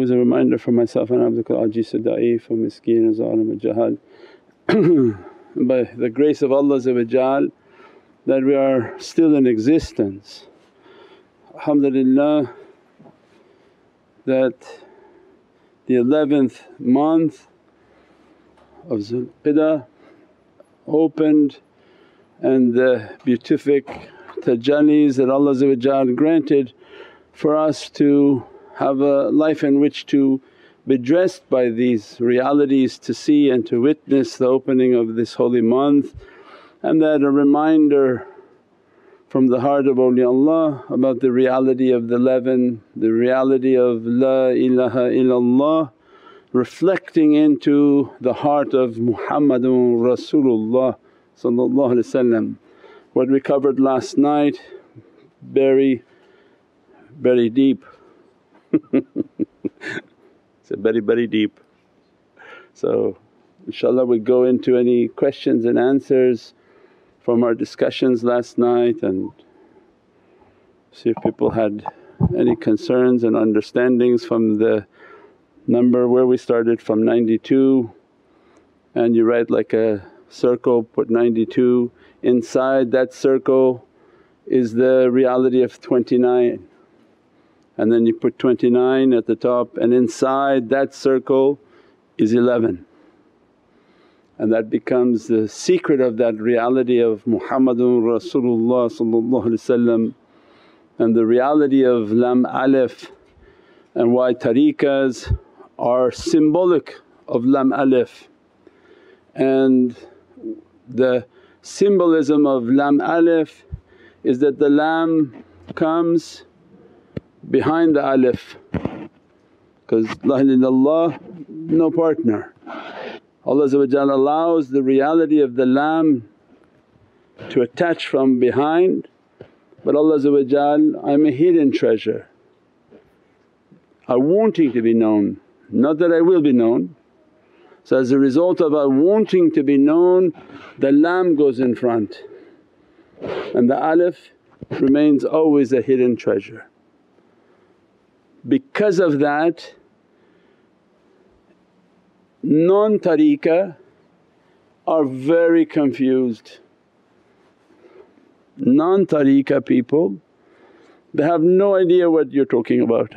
always a reminder for myself and Abdul Ajiz Da'if wa Miskeen Zalim Jahal by the grace of Allah that we are still in existence. Alhamdulillah that the 11th month of Zulqa'dah opened and the beatific tajallis that Allah granted for us to have a life in which to be dressed by these realities to see and to witness the opening of this holy month and that a reminder from the heart of awliyaullah about the reality of the eleven, the reality of La ilaha illallah reflecting into the heart of Muhammadun Rasulullah What we covered last night very, very deep. it's very, very deep. So inshaAllah we go into any questions and answers from our discussions last night and see if people had any concerns and understandings from the number where we started from 92 and you write like a circle, put 92 inside that circle is the reality of 29 and then you put 29 at the top and inside that circle is 11 and that becomes the secret of that reality of Muhammadun Rasulullah and the reality of Lam Alif and why tariqas are symbolic of Lam Alif. And the symbolism of Lam Alif is that the Lam comes behind the Alif because La ilaha illallah no partner. Allah allows the reality of the lam to attach from behind but Allah I'm a hidden treasure, I wanting to be known, not that I will be known. So as a result of our wanting to be known the lam goes in front and the alif remains always a hidden treasure. Because of that non-tariqah are very confused. Non-tariqah people they have no idea what you're talking about.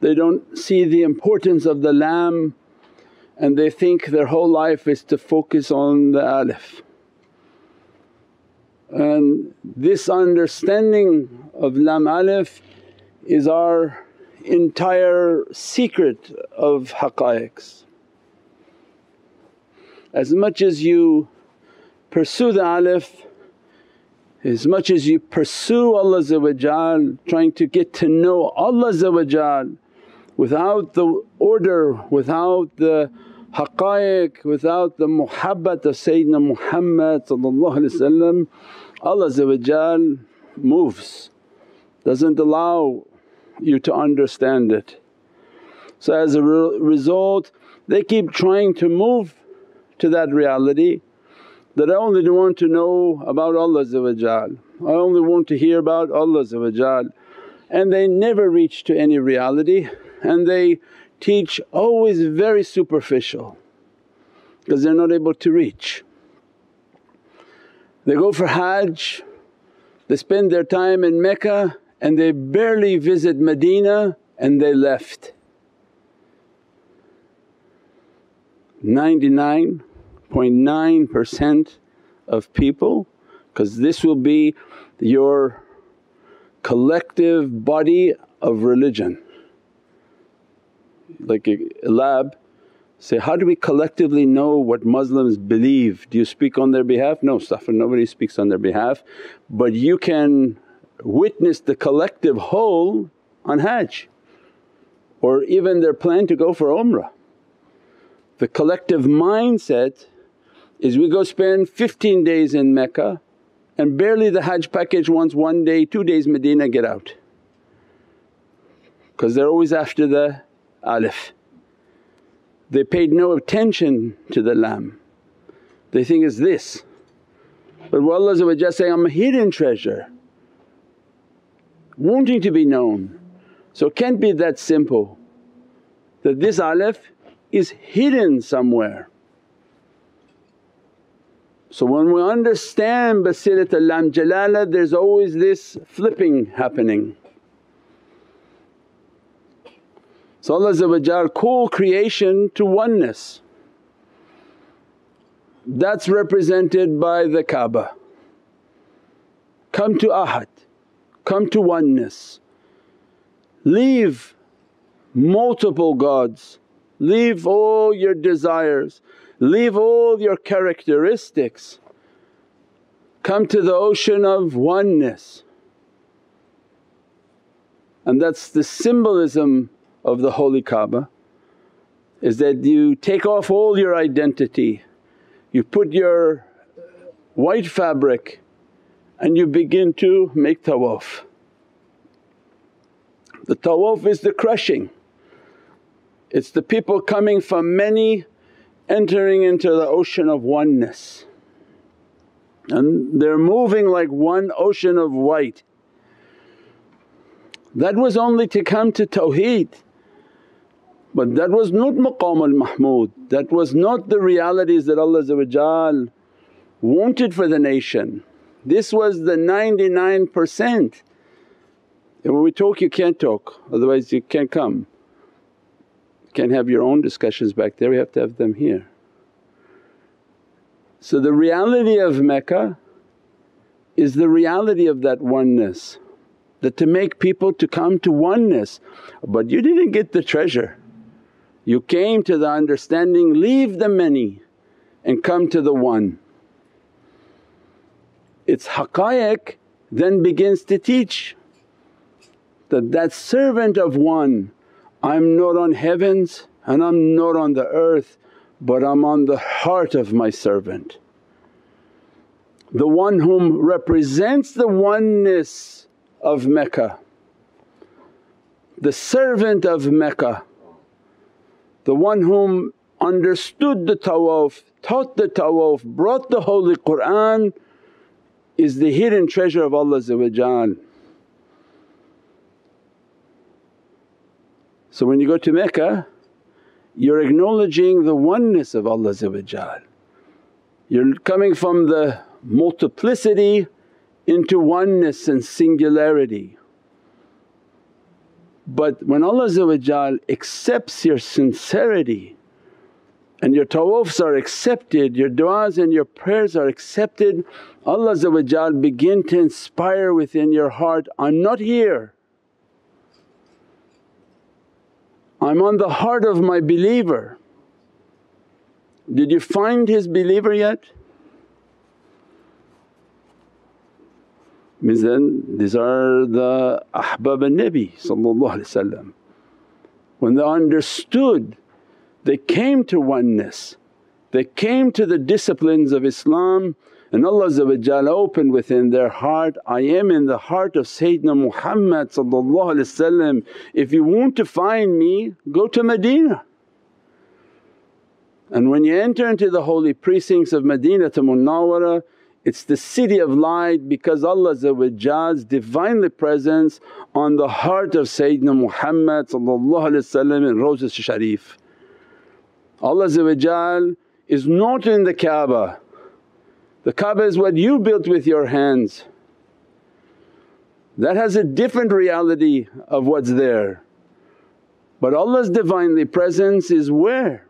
They don't see the importance of the lam and they think their whole life is to focus on the alif. And this understanding of Lam Alif is our entire secret of haqqaiqs. As much as you pursue the alif, as much as you pursue Allah trying to get to know Allah without the order, without the haqqaiq, without the muhabbat of Sayyidina Muhammad Allah moves, doesn't allow you to understand it. So as a re result they keep trying to move to that reality that I only want to know about Allah I only want to hear about Allah and they never reach to any reality and they teach always very superficial because they're not able to reach. They go for Hajj, they spend their time in Mecca and they barely visit Medina and they left. 99.9 percent of people because this will be your collective body of religion like a, lab say, how do we collectively know what Muslims believe? Do you speak on their behalf? No, astaghfirullah, nobody speaks on their behalf but you can witness the collective whole on Hajj or even their plan to go for Umrah. The collective mindset is we go spend 15 days in Mecca and barely the Hajj package wants one day, two days Medina get out because they're always after the alif. They paid no attention to the lam, they think it's this. But what Allah saying, I'm a hidden treasure, wanting to be known. So it can't be that simple that this alif is hidden somewhere. So when we understand Basirat al-Lam Jalala there's always this flipping happening. So Allah call creation to oneness. That's represented by the Kaaba. Come to ahad, come to oneness. Leave multiple gods, leave all your desires, leave all your characteristics. Come to the ocean of oneness. And that's the symbolism of the holy Kaaba is that you take off all your identity, you put your white fabric and you begin to make tawaf. The tawaf is the crushing, it's the people coming from many entering into the ocean of oneness and they're moving like one ocean of white. That was only to come to tawheed but that was not maqam al-mahmud, that was not the realities that Allah wanted for the nation. This was the 99%. And when we talk you can't talk otherwise you can't come. Can't have your own discussions back there, we have to have them here. So the reality of Mecca is the reality of that oneness that to make people to come to oneness but you didn't get the treasure. You came to the understanding, leave the many and come to the one. Its haqqaiq then begins to teach that that servant of one, I'm not on heavens and I'm not on the earth but I'm on the heart of my servant. The one whom represents the oneness of Mecca, the servant of Mecca the one whom understood the tawaf, taught the tawaf, brought the Holy Qur'an is the hidden treasure of Allah So when you go to Mecca you're acknowledging the oneness of Allah You're coming from the multiplicity into oneness and singularity. But when Allah accepts your sincerity and your tawafs are accepted, your du'as and your prayers are accepted, Allah begin to inspire within your heart, I'm not here, I'm on the heart of my believer. Did you find his believer yet? Means then these are the ahbab al-Nabi When they understood they came to oneness, they came to the disciplines of Islam and Allah opened within their heart, I am in the heart of Sayyidina Muhammad if you want to find me go to Medina. And when you enter into the holy precincts of Medina to Munawwara it's the city of light because Allah's Divinely presence on the heart of Sayyidina Muhammad in Rawzat Sharif. Allah is not in the Kaaba, the Kaaba is what you built with your hands. That has a different reality of what's there. But Allah's Divinely presence is where?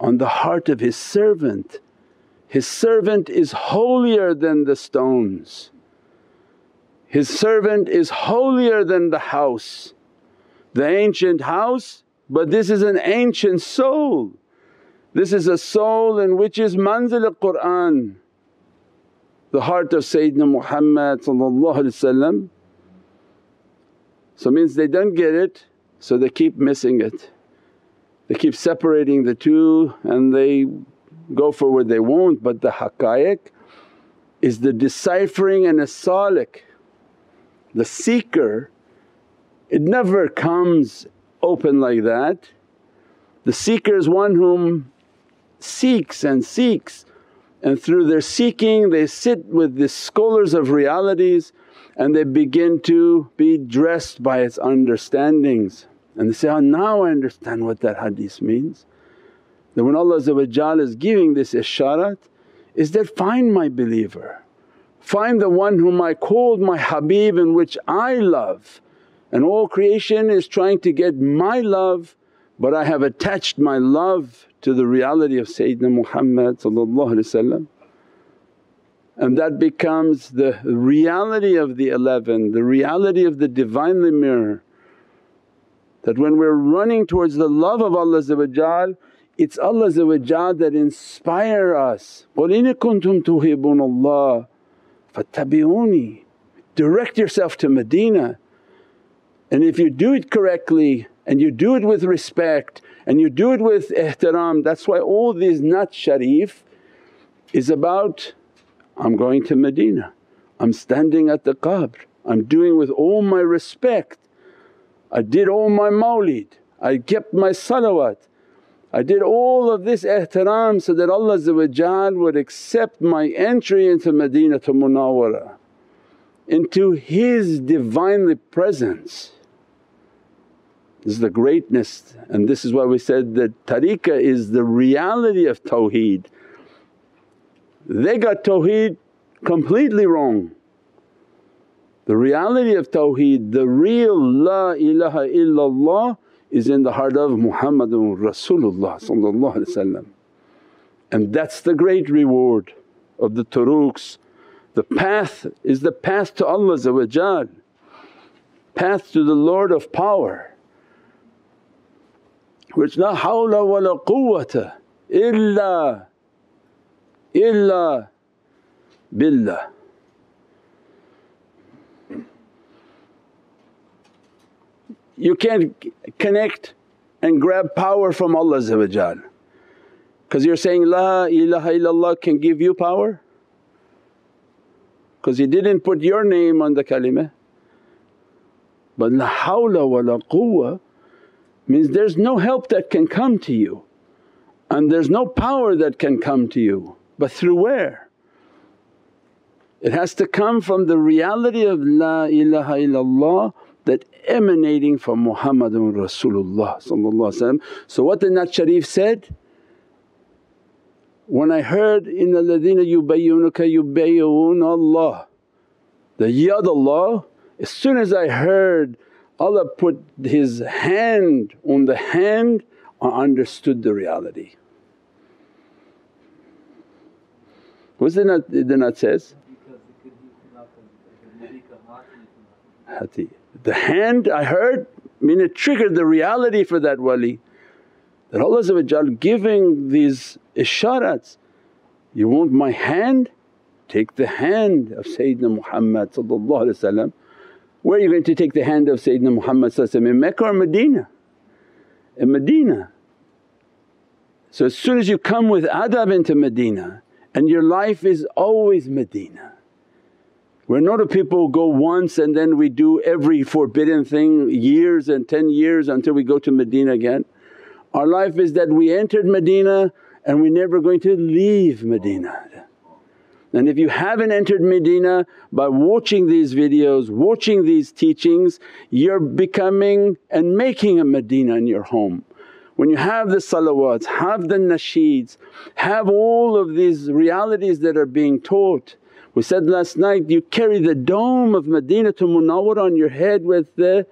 On the heart of His servant his servant is holier than the stones. His servant is holier than the house. The ancient house but this is an ancient soul. This is a soul in which is manzil al-Qur'an. The heart of Sayyidina Muhammad So means they don't get it so they keep missing it. They keep separating the two and they go for where they want but the haqqaiq is the deciphering and a salik. The seeker it never comes open like that. The seeker is one whom seeks and seeks and through their seeking they sit with the scholars of realities and they begin to be dressed by its understandings. And they say, oh now I understand what that hadith means. That when Allah is giving this isharat is that, find my believer, find the one whom I called my Habib in which I love. And all creation is trying to get my love but I have attached my love to the reality of Sayyidina Muhammad and that becomes the reality of the eleven, the reality of the Divinely Mirror. That when we're running towards the love of Allah it's Allah that inspire us, قُلْ إِن كُنْتُمْ تُحِبُّونَ اللَّهَ فَاتَّبِعُونِي Direct yourself to Medina and if you do it correctly and you do it with respect and you do it with ihtiram that's why all these Naat Sharif is about, I'm going to Medina, I'm standing at the qabr, I'm doing with all my respect. I did all my mawlid, I kept my salawat, I did all of this ihtiram so that Allah would accept my entry into Medina to Munawwara, into His Divinely presence. This is the greatness and this is why we said that tariqah is the reality of tawheed. They got tawheed completely wrong. The reality of tawheed, the real La ilaha illallah is in the heart of Muhammadun Rasulullah and that's the great reward of the turuqs. The path is the path to Allah path to the Lord of power which la hawla wa la quwwata illa illa billah. You can't connect and grab power from Allah because you're saying, La ilaha illallah can give you power because He didn't put your name on the kalimah. But la hawla wa la quwwa means there's no help that can come to you and there's no power that can come to you but through where? It has to come from the reality of La ilaha illallah that emanating from Muhammadun Rasulullah So what the Nat Sharif said, when I heard, in the ladina yubayyunuka yubayyun Allah, the yad Allah, as soon as I heard Allah put His hand on the hand, I understood the reality. What's the Nat, the Nat says? Hati. The hand I heard I mean it triggered the reality for that wali that Allah giving these isharats, you want my hand? Take the hand of Sayyidina Muhammad where are you going to take the hand of Sayyidina Muhammad in Mecca or Medina? In Medina. So as soon as you come with adab into Medina and your life is always Medina. We're not a people who go once and then we do every forbidden thing years and 10 years until we go to Medina again. Our life is that we entered Medina and we're never going to leave Medina. And if you haven't entered Medina by watching these videos, watching these teachings, you're becoming and making a Medina in your home. When you have the salawats, have the nasheeds, have all of these realities that are being taught. We said last night, you carry the dome of Medina to Munawwar on your head with the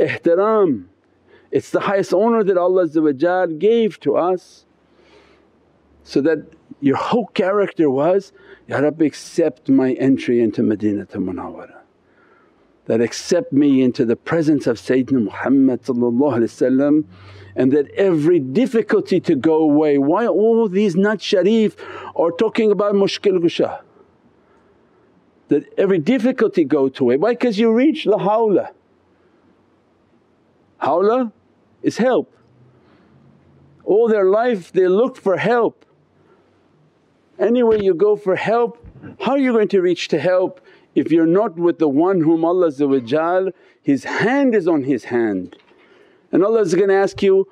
ihtiram. It's the highest honour that Allah gave to us so that your whole character was, Ya Rabbi accept my entry into Medina to Munawwara that accept me into the presence of Sayyidina Muhammad and that every difficulty to go away. Why all these Naat Sharif are talking about mushkil kusha? That every difficulty go to away. Why? Because you reach la hawla. Hawla is help. All their life they looked for help Anywhere you go for help, how are you going to reach to help if you're not with the one whom Allah His hand is on His hand. And Allah is going to ask you,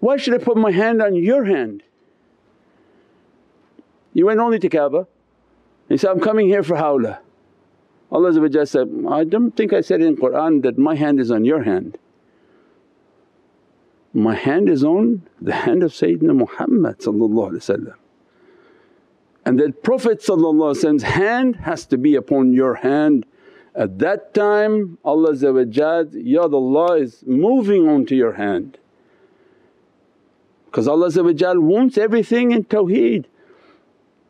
why should I put my hand on your hand? You went only to Kaaba. He said, I'm coming here for hawla. Allah said, I don't think I said in Qur'an that my hand is on your hand. My hand is on the hand of Sayyidina Muhammad and that Prophet's hand has to be upon your hand. At that time Allah Yadullah is moving onto your hand because Allah wants everything in tawheed.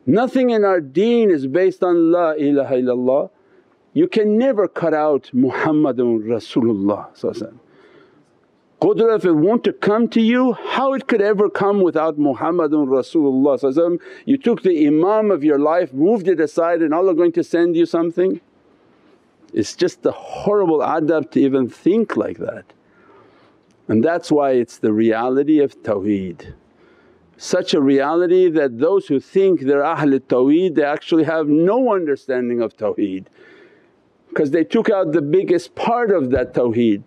Nothing in our deen is based on La ilaha illallah. You can never cut out Muhammadun Rasulullah Qudra if it want to come to you, how it could ever come without Muhammadun Rasulullah You took the imam of your life, moved it aside and Allah going to send you something? It's just a horrible adab to even think like that. And that's why it's the reality of tawheed. Such a reality that those who think they're Ahlul Tawheed they actually have no understanding of tawheed because they took out the biggest part of that tawheed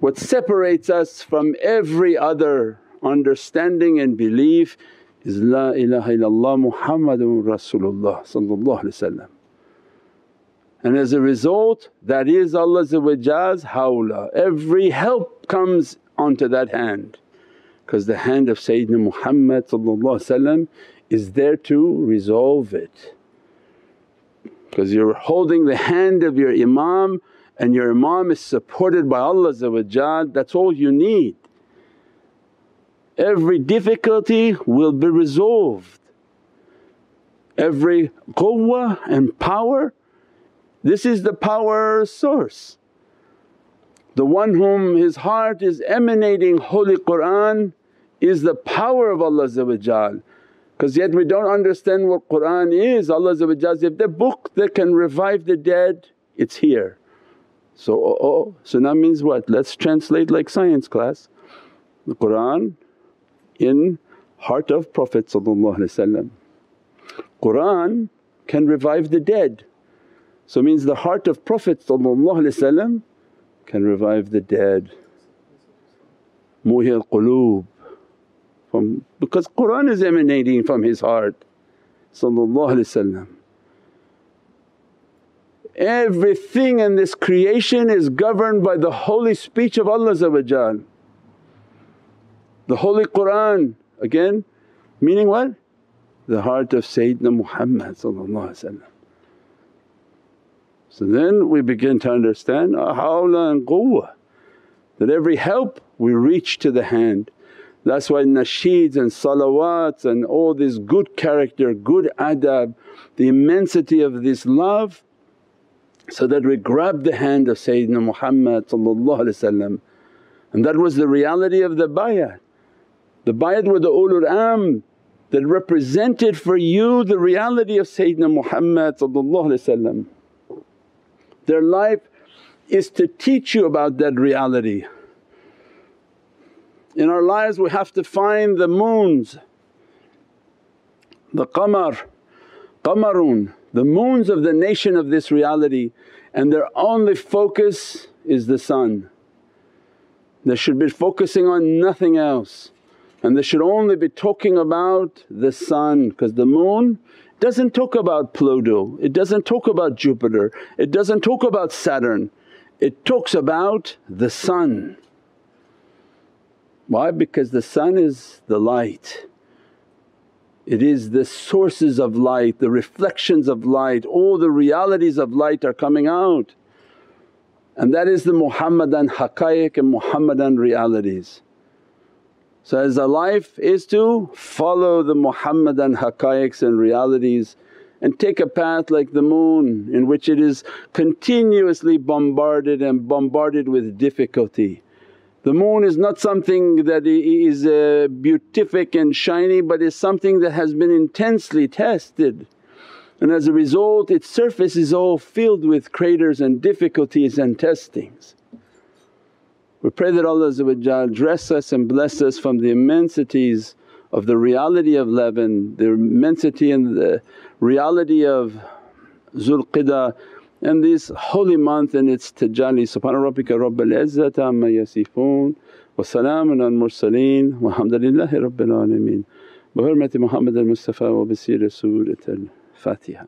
what separates us from every other understanding and belief is La ilaha illallah Muhammadun Rasulullah and as a result that is Allah's hawla. Every help comes onto that hand because the hand of Sayyidina Muhammad is there to resolve it. Because you're holding the hand of your imam and your imam is supported by Allah that's all you need. Every difficulty will be resolved. Every quwwah and power, this is the power source. The one whom his heart is emanating Holy Qur'an is the power of Allah because yet we don't understand what Qur'an is. Allah if the book that can revive the dead it's here. So, oh, oh, so that means what? Let's translate like science class. The Qur'an in heart of Prophet Qur'an can revive the dead. So means the heart of Prophet can revive the dead. Muhi al-quloob from because Qur'an is emanating from his heart Everything in this creation is governed by the holy speech of Allah The Holy Qur'an again meaning what? The heart of Sayyidina Muhammad So then we begin to understand hawla and quwwah that every help we reach to the hand. That's why nasheeds and salawats and all this good character, good adab, the immensity of this love so that we grab the hand of Sayyidina Muhammad and that was the reality of the bayat. The bayat were the ulul am that represented for you the reality of Sayyidina Muhammad Their life is to teach you about that reality. In our lives we have to find the moons, the qamar, qamarun the moons of the nation of this reality and their only focus is the sun. They should be focusing on nothing else and they should only be talking about the sun because the moon doesn't talk about Pluto, it doesn't talk about Jupiter, it doesn't talk about Saturn, it talks about the sun. Why? Because the sun is the light it is the sources of light, the reflections of light, all the realities of light are coming out. And that is the Muhammadan haqqaiq and Muhammadan realities. So as a life is to follow the Muhammadan haqqaiqs and realities and take a path like the moon in which it is continuously bombarded and bombarded with difficulty. The moon is not something that is uh, beatific and shiny but is something that has been intensely tested and as a result its surface is all filled with craters and difficulties and testings. We pray that Allah dress us and bless us from the immensities of the reality of Lebanon, the immensity and the reality of Zulqidah and this holy month and its tajalli. Subhana rabbika rabbil izzati amma yasifoon wa salaamun al mursaleen walhamdulillahi rabbil alameen. بحرمة محمد المصطفى وبسير سورة الفاتحة الصلاة